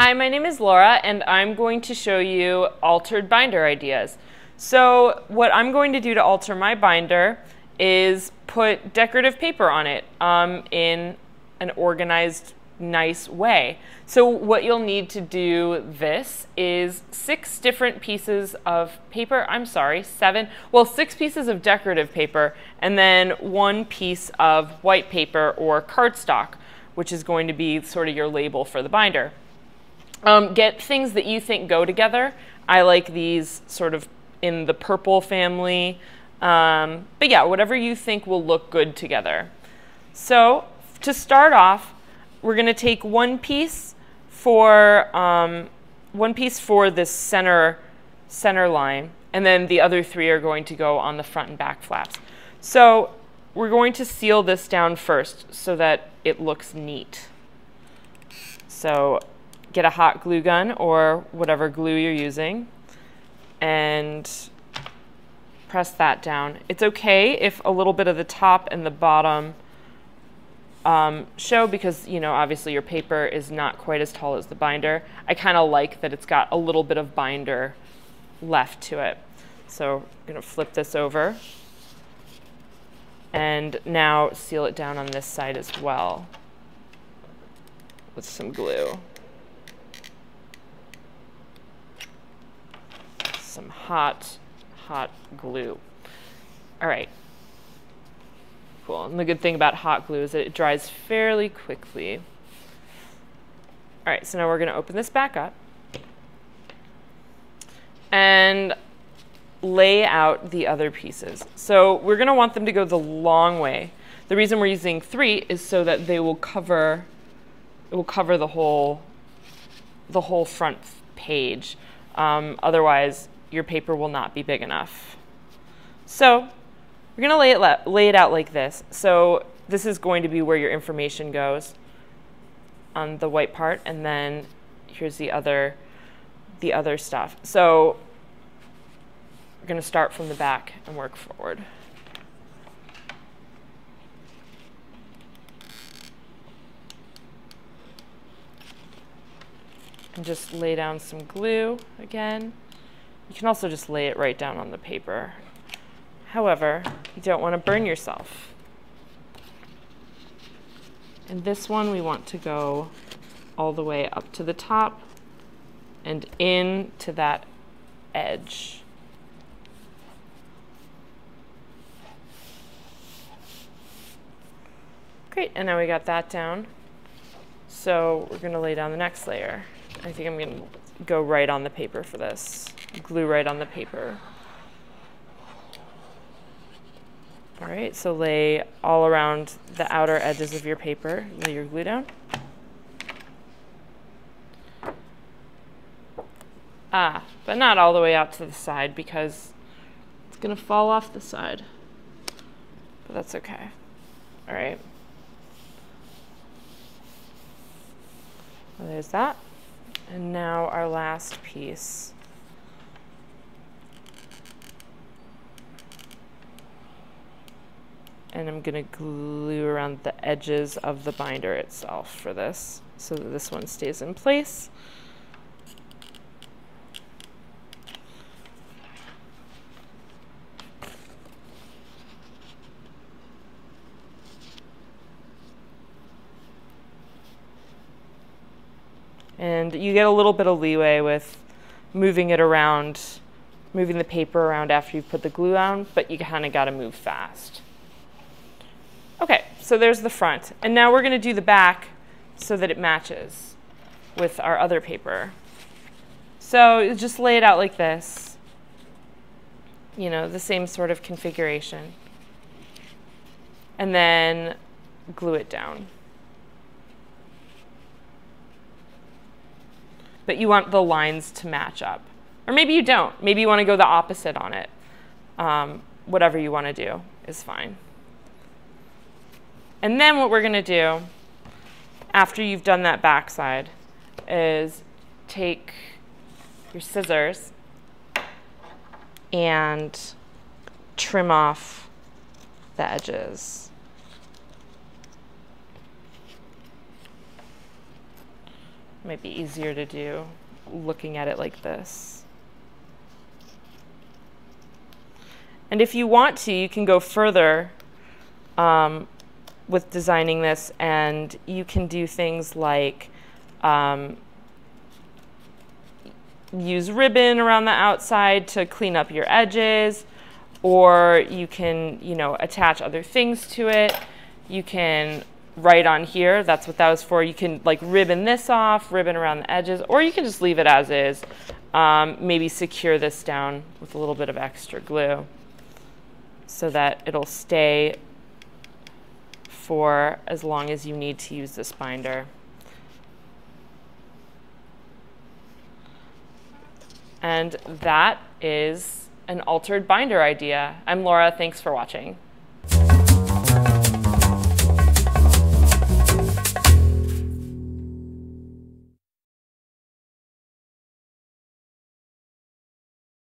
Hi, my name is Laura, and I'm going to show you altered binder ideas. So what I'm going to do to alter my binder is put decorative paper on it um, in an organized, nice way. So what you'll need to do this is six different pieces of paper, I'm sorry, seven, well, six pieces of decorative paper, and then one piece of white paper or cardstock, which is going to be sort of your label for the binder. Um, get things that you think go together. I like these sort of in the purple family. Um, but yeah, whatever you think will look good together. So to start off, we're going to take one piece for um, one piece for this center center line, and then the other three are going to go on the front and back flaps. So we're going to seal this down first so that it looks neat. So get a hot glue gun or whatever glue you're using and press that down. It's okay if a little bit of the top and the bottom um, show because, you know, obviously your paper is not quite as tall as the binder. I kind of like that it's got a little bit of binder left to it. So I'm going to flip this over and now seal it down on this side as well with some glue. Some hot, hot glue. All right, cool. And the good thing about hot glue is that it dries fairly quickly. All right, so now we're going to open this back up and lay out the other pieces. So we're going to want them to go the long way. The reason we're using three is so that they will cover it will cover the whole the whole front page. Um, otherwise, your paper will not be big enough. So we're going to lay it, lay it out like this. So this is going to be where your information goes on the white part, and then here's the other, the other stuff. So we're going to start from the back and work forward. And just lay down some glue again. You can also just lay it right down on the paper However, you don't want to burn yourself. And this one we want to go all the way up to the top and in to that edge. Great, and now we got that down. So we're gonna lay down the next layer. I think I'm gonna go right on the paper for this. Glue right on the paper. All right, so lay all around the outer edges of your paper, lay your glue down. Ah, but not all the way out to the side because it's gonna fall off the side. But that's okay. All right. Well, there's that. And now our last piece. And I'm going to glue around the edges of the binder itself for this so that this one stays in place. And you get a little bit of leeway with moving it around, moving the paper around after you put the glue on, but you kind of got to move fast. Okay, so there's the front. And now we're going to do the back so that it matches with our other paper. So just lay it out like this. You know, the same sort of configuration. And then glue it down. But you want the lines to match up. Or maybe you don't. Maybe you want to go the opposite on it. Um, whatever you want to do is fine. And then what we're going to do after you've done that backside is take your scissors and trim off the edges. Might be easier to do looking at it like this. And if you want to, you can go further um, with designing this and you can do things like um, use ribbon around the outside to clean up your edges or you can, you know, attach other things to it. You can write on here, that's what that was for. You can like ribbon this off, ribbon around the edges, or you can just leave it as is. Um, maybe secure this down with a little bit of extra glue so that it'll stay for as long as you need to use this binder. And that is an altered binder idea. I'm Laura, thanks for watching.